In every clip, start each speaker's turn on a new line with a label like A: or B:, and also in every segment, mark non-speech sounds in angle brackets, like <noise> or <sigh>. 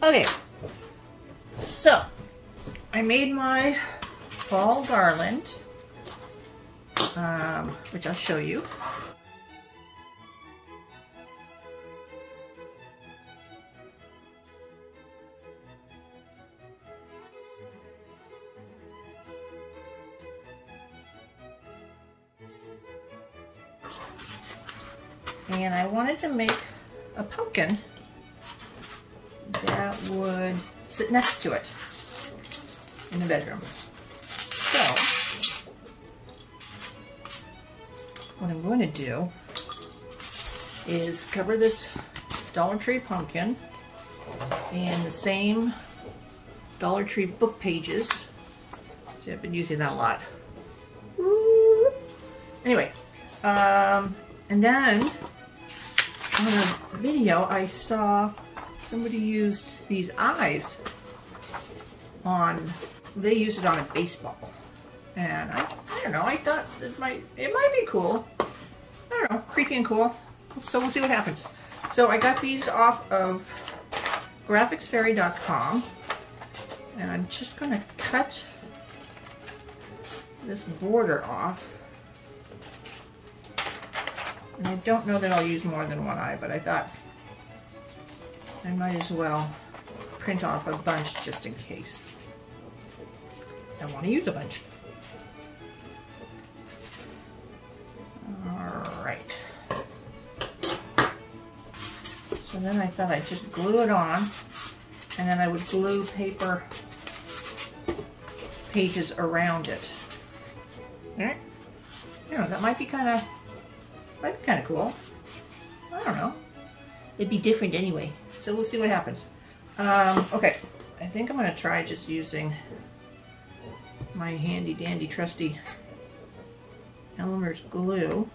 A: Okay, so I made my fall garland, um, which I'll show you. And I wanted to make a pumpkin would sit next to it in the bedroom. So, what I'm going to do is cover this Dollar Tree pumpkin in the same Dollar Tree book pages. See, I've been using that a lot. Anyway, um, and then on a video I saw somebody used these eyes on, they used it on a baseball. And I, I don't know, I thought it might, it might be cool. I don't know, creepy and cool. So we'll see what happens. So I got these off of graphicsfairy.com and I'm just gonna cut this border off. And I don't know that I'll use more than one eye, but I thought I might as well print off a bunch just in case. I want to use a bunch. Alright. So then I thought I'd just glue it on and then I would glue paper pages around it. Alright? You know, that might be kind of might be kind of cool. I don't know. It'd be different anyway. So we'll see what happens. Um, okay, I think I'm going to try just using my handy dandy trusty Elmer's glue.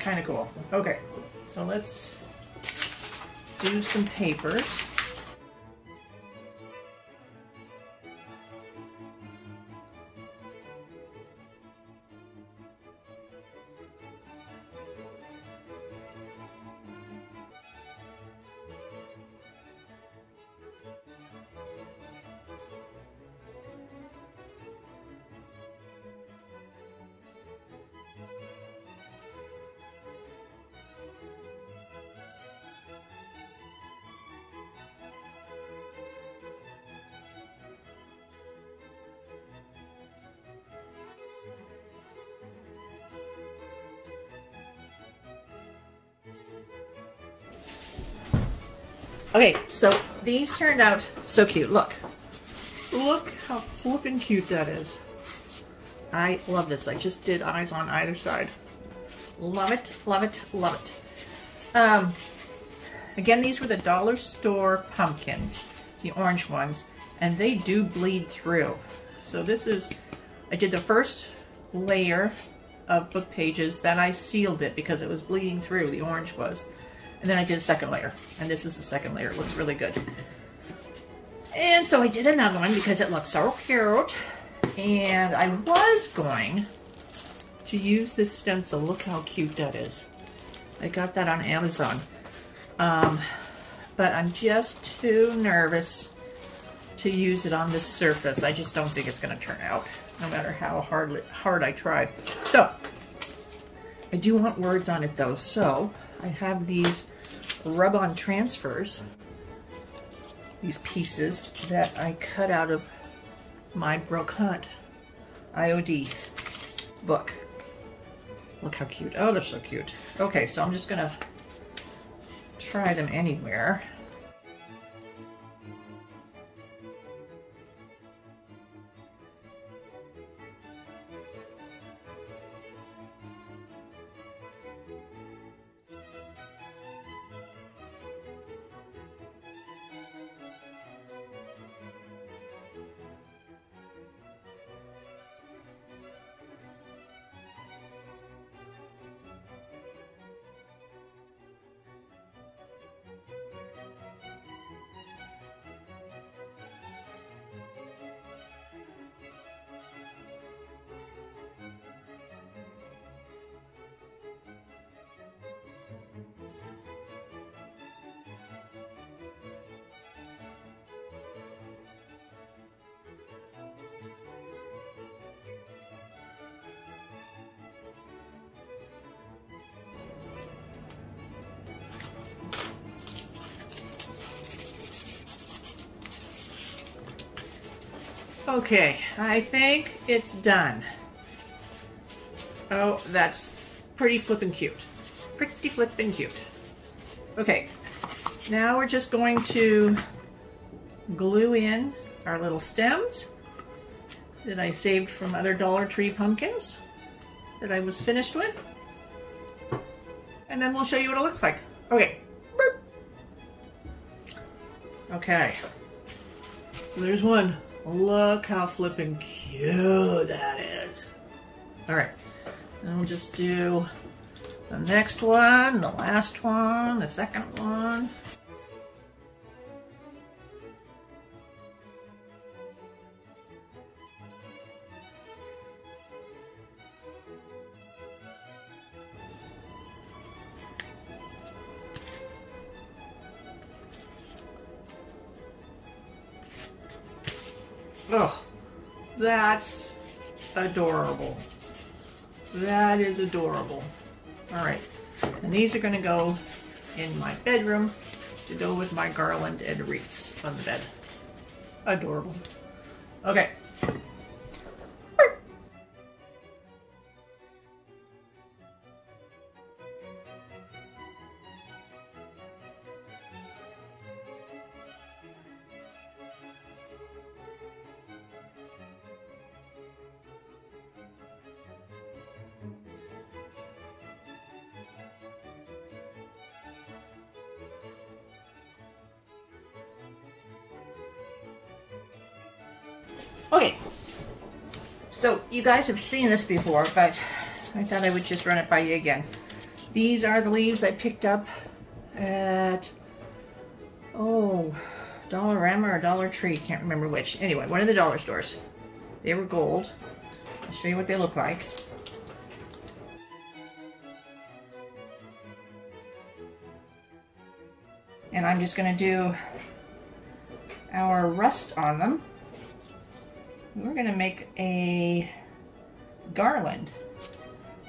A: Kind of cool. Okay, so let's do some papers. So these turned out so cute. Look. Look how flippin' cute that is. I love this. I just did eyes on either side. Love it, love it, love it. Um, again, these were the dollar store pumpkins, the orange ones, and they do bleed through. So this is, I did the first layer of book pages, then I sealed it because it was bleeding through, the orange was. And then I did a second layer, and this is the second layer. It looks really good. And so I did another one because it looks so cute. And I was going to use this stencil. Look how cute that is. I got that on Amazon. Um, but I'm just too nervous to use it on this surface. I just don't think it's going to turn out, no matter how hard, hard I try. So, I do want words on it though. So, I have these rub-on transfers, these pieces that I cut out of my Brocante IOD book. Look how cute. Oh, they're so cute. Okay, so I'm just going to try them anywhere. Okay, I think it's done. Oh, that's pretty flippin' cute. Pretty flippin' cute. Okay, now we're just going to glue in our little stems that I saved from other Dollar Tree pumpkins that I was finished with. And then we'll show you what it looks like. Okay. Okay. So there's one. Look how flipping cute that is. All right, then we'll just do the next one, the last one, the second one. That's adorable. That is adorable. All right, and these are gonna go in my bedroom to go with my garland and wreaths on the bed. Adorable. Okay. Okay, so you guys have seen this before, but I thought I would just run it by you again. These are the leaves I picked up at, oh, Dollarama or Dollar Tree, can't remember which. Anyway, one of the dollar stores. They were gold. I'll show you what they look like. And I'm just going to do our rust on them. We're gonna make a garland.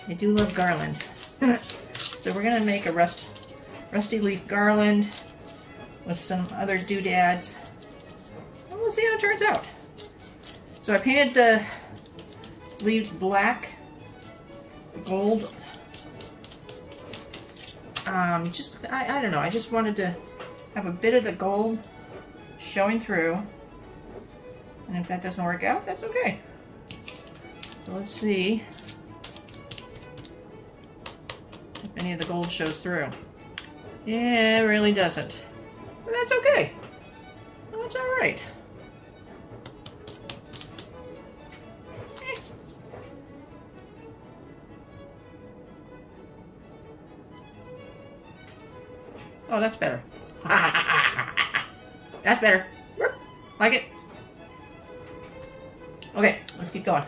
A: I do love garlands. <laughs> so we're gonna make a rust, rusty leaf garland with some other doodads. And we'll see how it turns out. So I painted the leaves black, gold. Um, just, I, I don't know, I just wanted to have a bit of the gold showing through. And if that doesn't work out, that's okay. So let's see if any of the gold shows through. Yeah, it really doesn't. But that's okay. That's all right. Eh. Oh, that's better. <laughs> that's better. Like it? Keep going.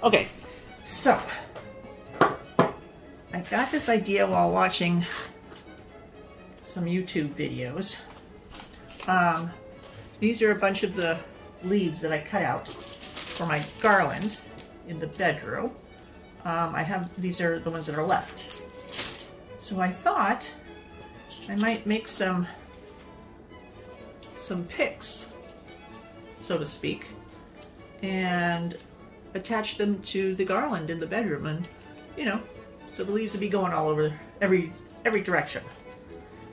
A: Okay, so I got this idea while watching some YouTube videos. Um, these are a bunch of the leaves that I cut out for my garland in the bedroom. Um, I have, these are the ones that are left. So I thought I might make some, some picks, so to speak, and attach them to the garland in the bedroom and, you know, so the leaves would be going all over every, every direction.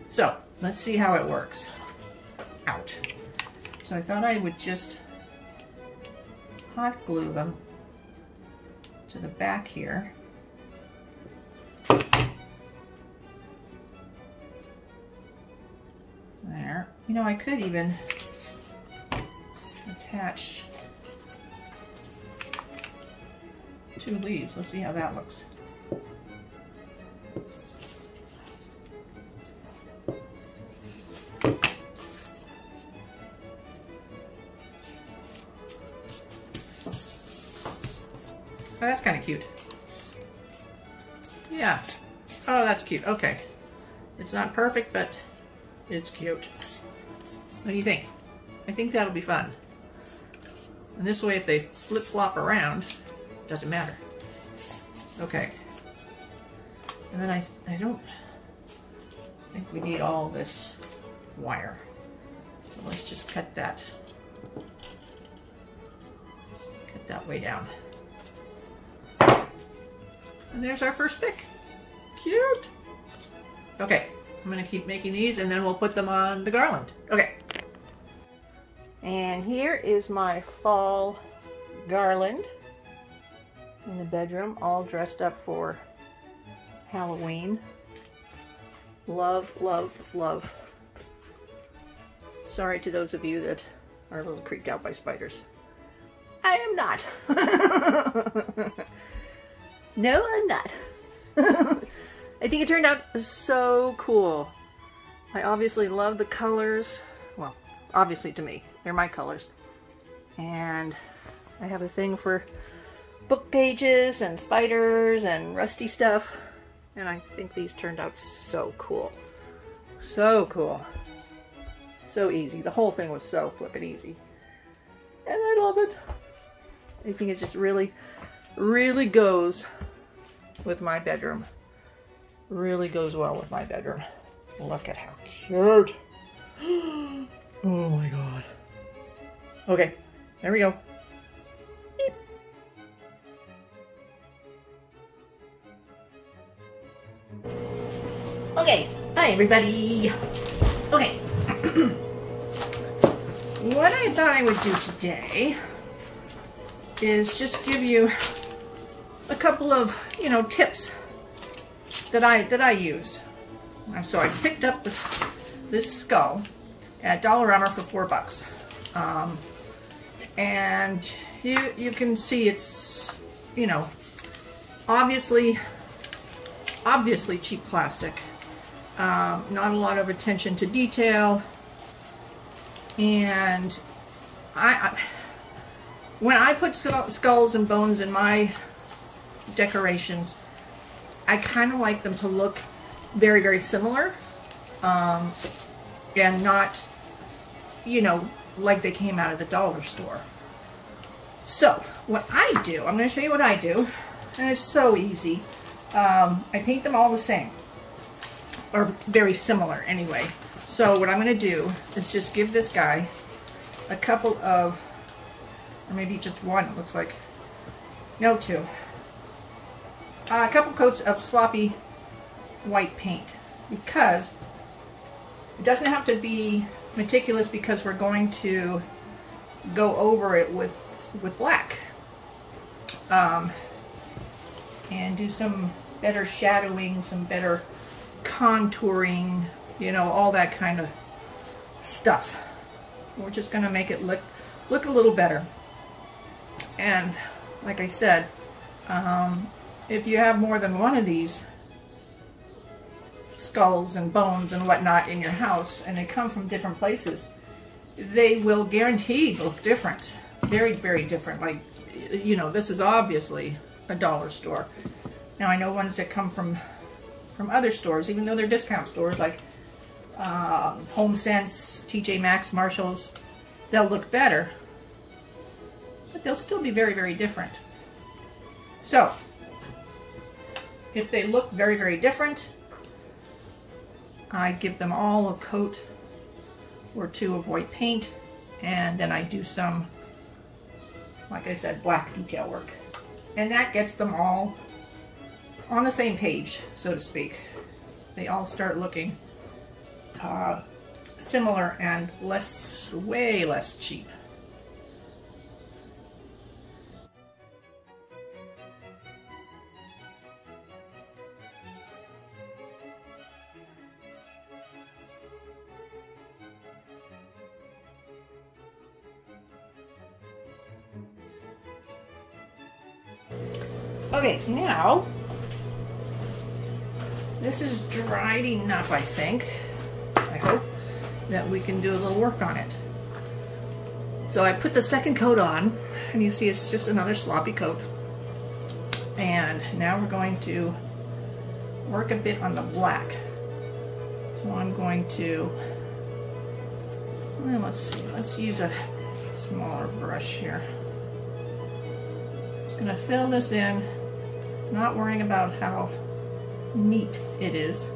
A: So, let's see how it works out. So I thought I would just hot glue them to the back here. There. You know, I could even attach two leaves. Let's see how that looks. Oh, that's kind of cute. Yeah. Oh, that's cute. Okay. It's not perfect, but it's cute. What do you think? I think that'll be fun. And this way, if they flip-flop around, doesn't matter. Okay. And then I, I don't think we need all this wire. So let's just cut that, cut that way down. And there's our first pick. Cute. Okay, I'm gonna keep making these and then we'll put them on the garland. Okay. And here is my fall garland in the bedroom, all dressed up for Halloween. Love, love, love. Sorry to those of you that are a little creeped out by spiders. I am not. <laughs> no, I'm not. <laughs> I think it turned out so cool. I obviously love the colors. Well, obviously to me, they're my colors. And I have a thing for book pages and spiders and rusty stuff. And I think these turned out so cool. So cool. So easy. The whole thing was so flippin' easy. And I love it. I think it just really, really goes with my bedroom. Really goes well with my bedroom. Look at how cute. <gasps> Oh my god. Okay, there we go. Okay, hi everybody. Okay. <clears throat> what I thought I would do today is just give you a couple of, you know, tips that I that I use. So I picked up this skull at Dollarama for four bucks. Um, and you you can see it's, you know, obviously obviously cheap plastic. Um, not a lot of attention to detail. And I, I when I put skulls and bones in my decorations, I kind of like them to look very, very similar. Um, and not, you know, like they came out of the dollar store. So, what I do, I'm going to show you what I do. And it's so easy. Um, I paint them all the same. Or very similar, anyway. So, what I'm going to do is just give this guy a couple of, or maybe just one, it looks like. No, two. Uh, a couple coats of sloppy white paint. Because it doesn't have to be meticulous because we're going to go over it with, with black. Um, and do some better shadowing, some better contouring, you know, all that kind of stuff. We're just going to make it look, look a little better. And like I said, um, if you have more than one of these, skulls and bones and whatnot in your house and they come from different places, they will guaranteed look different. Very, very different. Like, you know, this is obviously a dollar store. Now I know ones that come from from other stores, even though they're discount stores like um, HomeSense, TJ Maxx, Marshalls, they'll look better, but they'll still be very, very different. So, if they look very, very different, I give them all a coat or two of white paint and then I do some, like I said, black detail work. And that gets them all on the same page, so to speak. They all start looking uh, similar and less, way less cheap. Dried enough, I think, I hope, that we can do a little work on it. So I put the second coat on, and you see it's just another sloppy coat. And now we're going to work a bit on the black. So I'm going to, well, let's see, let's use a smaller brush here. Just gonna fill this in, not worrying about how neat it is.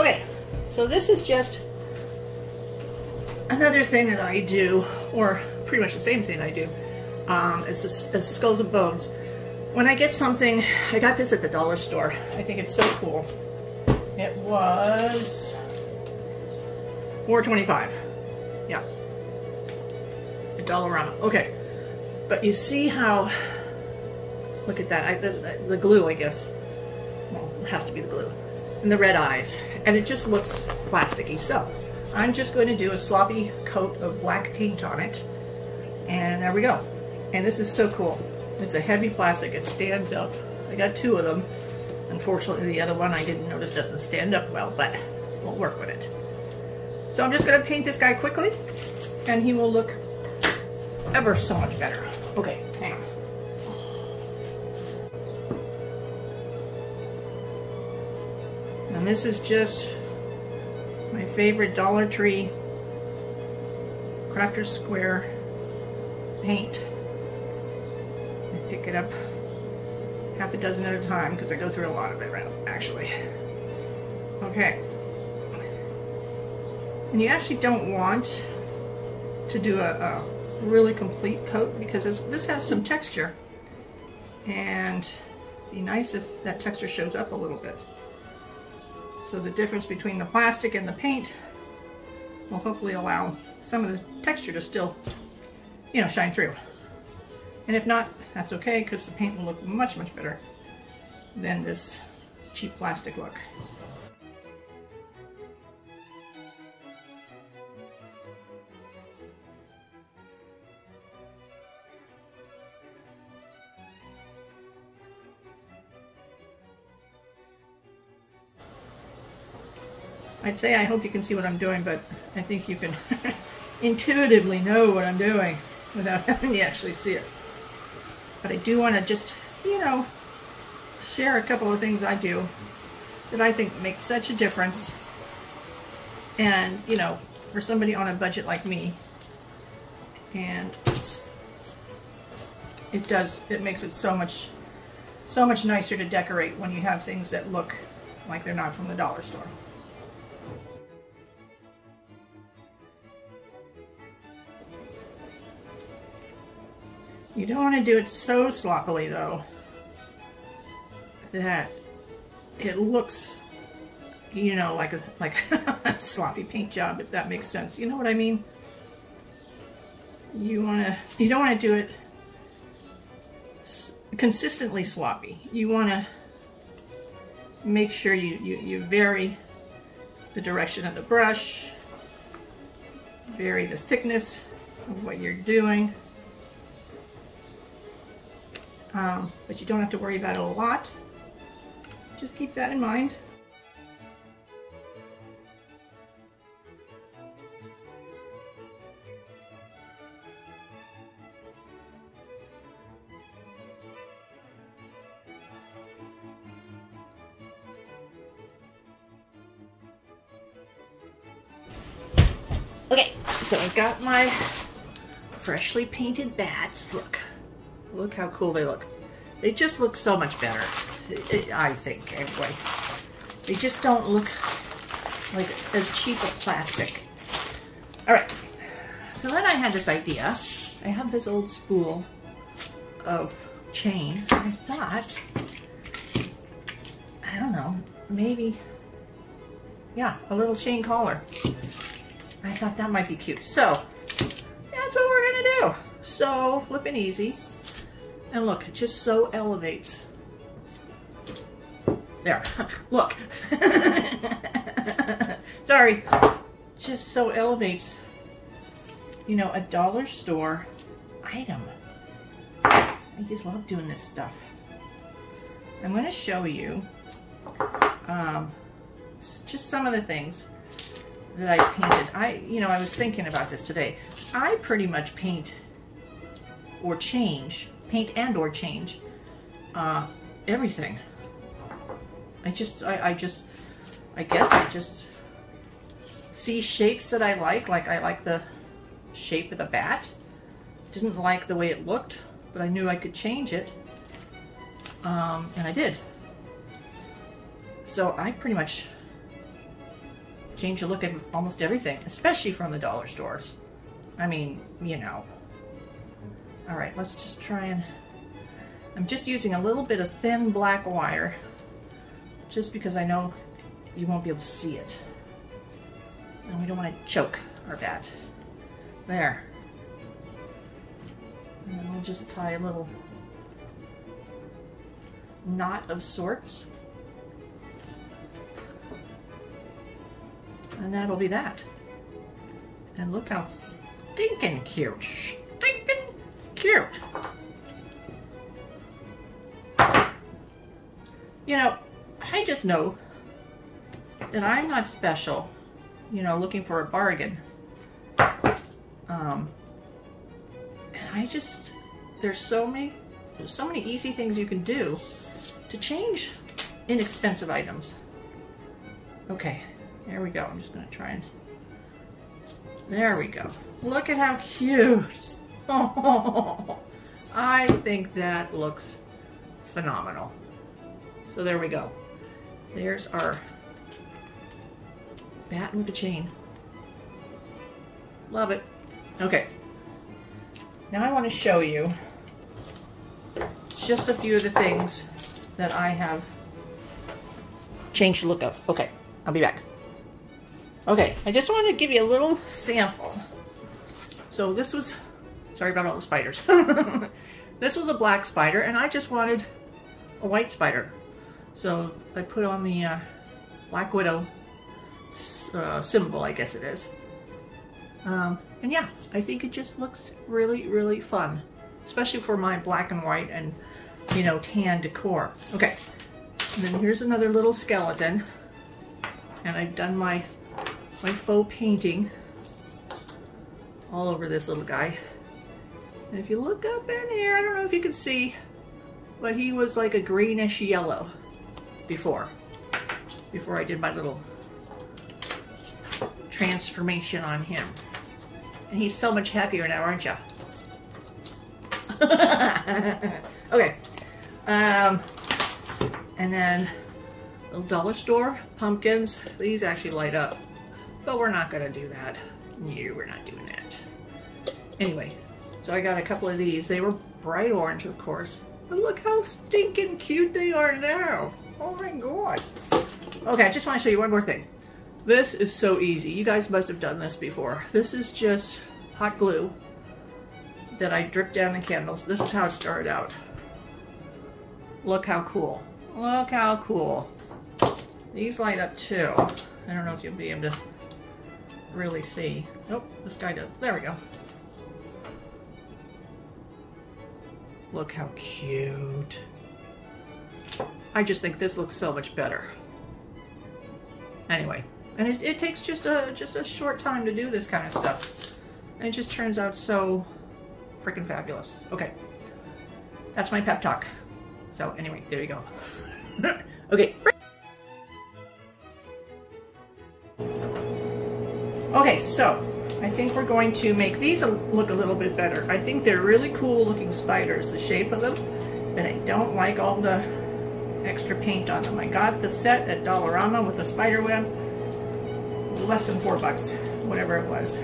A: Okay, so this is just another thing that I do, or pretty much the same thing I do, um, as, as the Skulls and Bones. When I get something, I got this at the dollar store. I think it's so cool. It was 4.25. Yeah. A Dollarama. Okay. But you see how, look at that, I, the, the glue, I guess. Well, it has to be the glue and the red eyes. And it just looks plasticky. So I'm just going to do a sloppy coat of black paint on it. And there we go. And this is so cool. It's a heavy plastic. It stands up. I got two of them. Unfortunately, the other one I didn't notice doesn't stand up well, but we'll work with it. So I'm just going to paint this guy quickly, and he will look ever so much better. Okay, this is just my favorite Dollar Tree Crafter's Square paint. I pick it up half a dozen at a time because I go through a lot of it actually. Okay. And you actually don't want to do a, a really complete coat because this, this has some texture and be nice if that texture shows up a little bit. So the difference between the plastic and the paint will hopefully allow some of the texture to still, you know, shine through. And if not, that's okay because the paint will look much, much better than this cheap plastic look. I'd say I hope you can see what I'm doing, but I think you can <laughs> intuitively know what I'm doing without <laughs> having to actually see it. But I do want to just, you know, share a couple of things I do that I think make such a difference. And, you know, for somebody on a budget like me, and it does, it makes it so much, so much nicer to decorate when you have things that look like they're not from the dollar store. You don't want to do it so sloppily though. That it looks you know like a like <laughs> a sloppy paint job if that makes sense. You know what I mean? You want to you don't want to do it consistently sloppy. You want to make sure you, you you vary the direction of the brush vary the thickness of what you're doing um, but you don't have to worry about it a lot. Just keep that in mind. Okay, so I've got my freshly painted bats. Look. Look how cool they look. They just look so much better, I think, anyway. They just don't look like as cheap a plastic. All right, so then I had this idea. I have this old spool of chain. I thought, I don't know, maybe, yeah, a little chain collar. I thought that might be cute. So, that's what we're gonna do. So, flipping easy. And look, it just so elevates. There, <laughs> look. <laughs> Sorry. Just so elevates, you know, a dollar store item. I just love doing this stuff. I'm going to show you um, just some of the things that I painted. I, you know, I was thinking about this today. I pretty much paint or change paint and or change uh, everything. I just, I, I just, I guess I just see shapes that I like. Like I like the shape of the bat. Didn't like the way it looked, but I knew I could change it. Um, and I did. So I pretty much change the look of almost everything, especially from the dollar stores. I mean, you know, all right, let's just try and, I'm just using a little bit of thin black wire just because I know you won't be able to see it. And we don't want to choke our bat. There. And then we'll just tie a little knot of sorts. And that'll be that. And look how stinking cute cute. You know, I just know that I'm not special, you know, looking for a bargain. Um, and I just, there's so many, there's so many easy things you can do to change inexpensive items. Okay, there we go. I'm just to try and, there we go. Look at how cute. <laughs> I think that looks phenomenal. So there we go. There's our bat with a chain. Love it. Okay. Now I want to show you just a few of the things that I have changed the look of. Okay. I'll be back. Okay, I just wanted to give you a little sample. So this was, sorry about all the spiders. <laughs> this was a black spider and I just wanted a white spider. So I put on the uh, Black Widow uh, symbol, I guess it is. Um, and yeah, I think it just looks really, really fun. Especially for my black and white and, you know, tan decor. Okay, and then here's another little skeleton. And I've done my, my faux painting all over this little guy. And if you look up in here, I don't know if you can see, but he was like a greenish yellow before, before I did my little transformation on him. And he's so much happier now, aren't you? <laughs> okay. Um, and then little dollar store pumpkins. These actually light up, but we're not going to do that. No, we're not doing that. Anyway, so I got a couple of these. They were bright orange, of course. But look how stinking cute they are now. Oh my god. Okay, I just want to show you one more thing. This is so easy. You guys must have done this before. This is just hot glue that I dripped down the candles. This is how it started out. Look how cool. Look how cool. These light up too. I don't know if you'll be able to really see. Nope, this guy does. There we go. Look how cute. I just think this looks so much better. Anyway, and it, it takes just a just a short time to do this kind of stuff. And it just turns out so freaking fabulous. Okay, that's my pep talk. So anyway, there you go. <laughs> okay. Okay, so I think we're going to make these look a little bit better. I think they're really cool looking spiders, the shape of them, but I don't like all the extra paint on them. I got the set at Dollarama with the spider web, less than four bucks, whatever it was.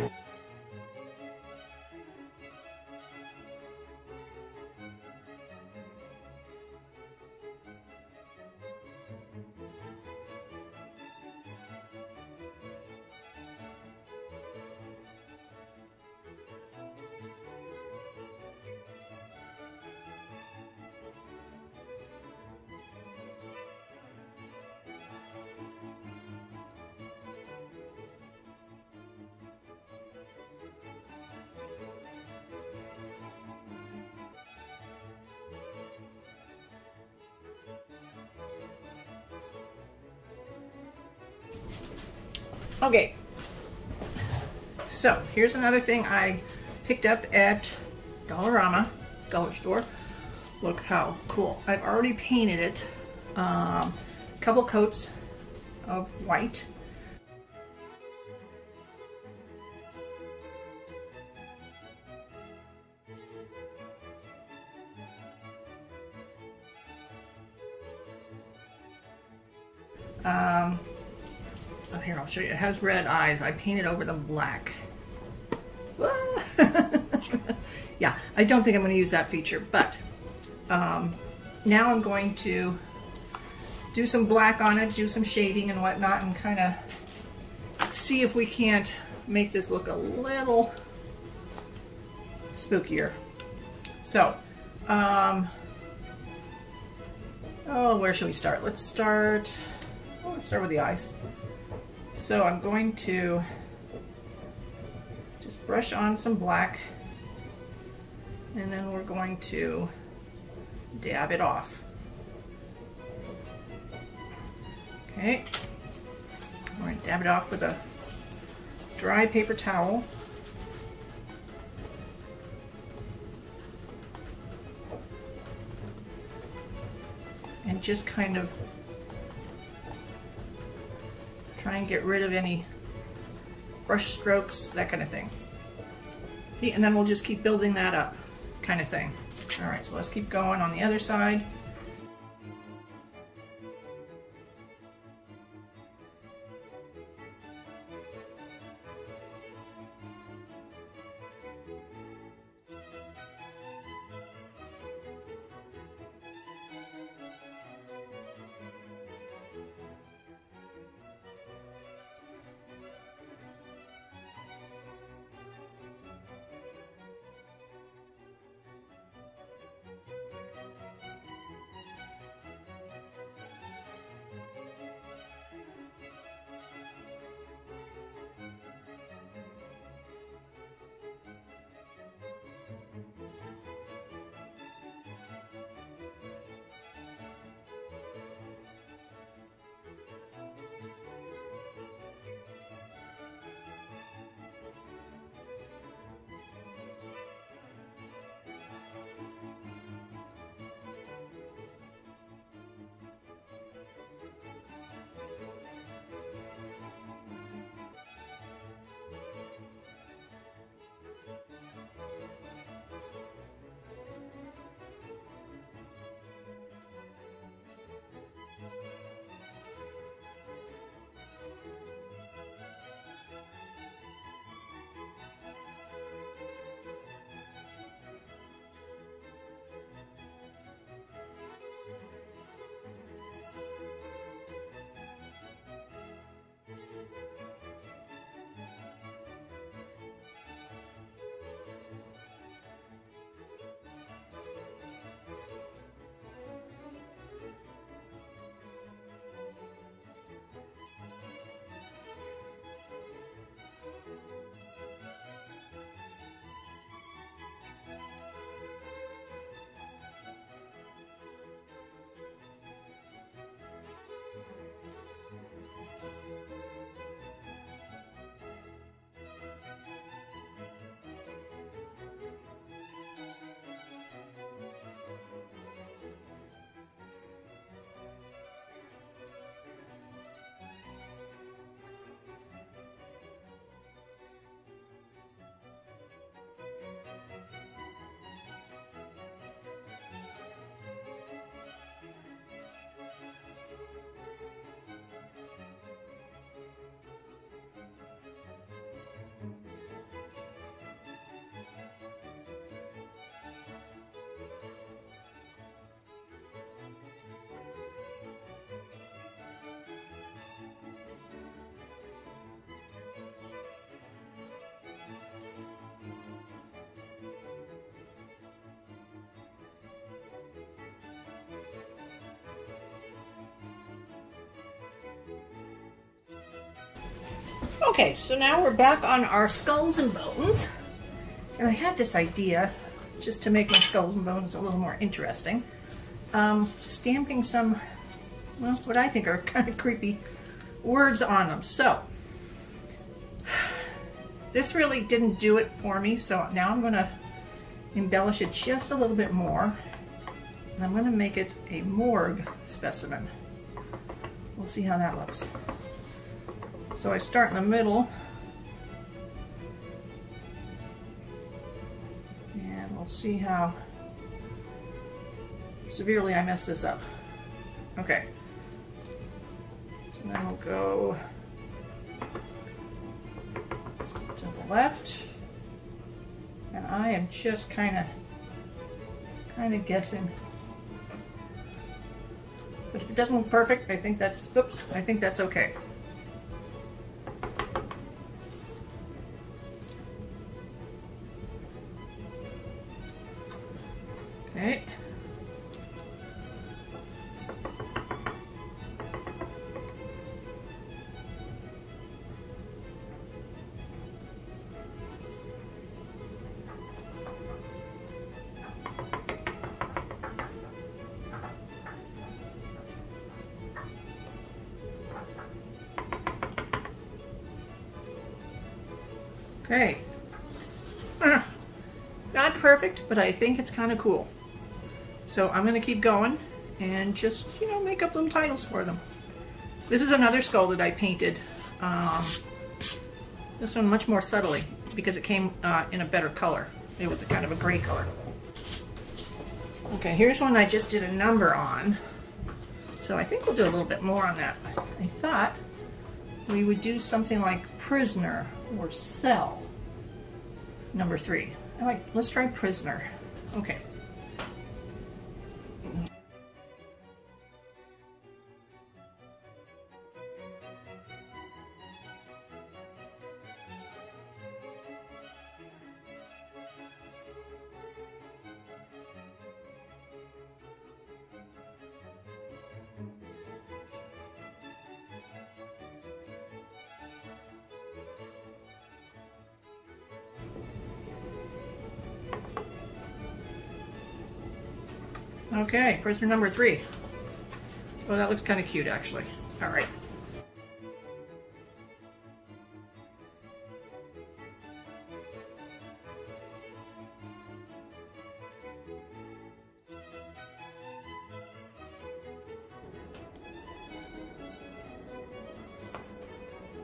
A: Okay, so here's another thing I picked up at Dollarama, dollar store. Look how cool. I've already painted it. Um, a couple coats of white. Show you. It has red eyes. I painted over them black. <laughs> yeah, I don't think I'm going to use that feature, but um, now I'm going to do some black on it, do some shading and whatnot, and kind of see if we can't make this look a little spookier. So, um, oh, where should we start? Let's start, let's start with the eyes. So I'm going to just brush on some black and then we're going to dab it off. Okay, going to dab it off with a dry paper towel. And just kind of Try and get rid of any brush strokes, that kind of thing. See, and then we'll just keep building that up, kind of thing. All right, so let's keep going on the other side. Okay, so now we're back on our skulls and bones. And I had this idea, just to make my skulls and bones a little more interesting, um, stamping some, well, what I think are <laughs> kind of creepy words on them. So, this really didn't do it for me, so now I'm going to embellish it just a little bit more. And I'm going to make it a morgue specimen. We'll see how that looks. So I start in the middle. And we'll see how severely I mess this up. Okay. So then we'll go to the left. And I am just kind of kind of guessing. But if it doesn't look perfect, I think that's, oops, I think that's okay. Okay. Perfect, but I think it's kind of cool. So I'm going to keep going and just, you know, make up little titles for them. This is another skull that I painted. Um, this one much more subtly because it came uh, in a better color. It was a kind of a gray color. Okay, here's one I just did a number on. So I think we'll do a little bit more on that. I thought we would do something like prisoner or cell. Number three. I like, let's try prisoner. Okay. Prisoner number three. Well, that looks kind of cute, actually. All right.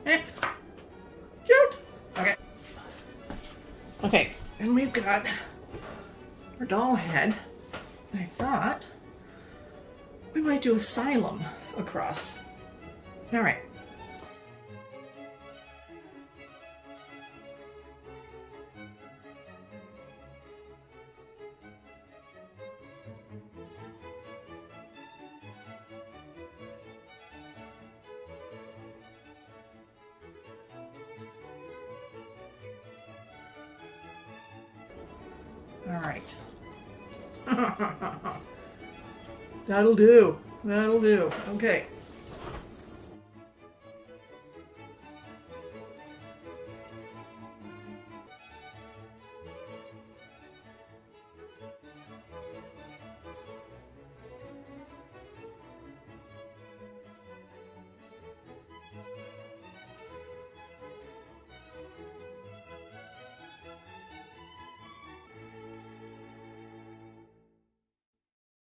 A: Eh, cute. Okay. Okay, and we've got our doll head. I thought we might do asylum across. All That'll do. That'll do. Okay.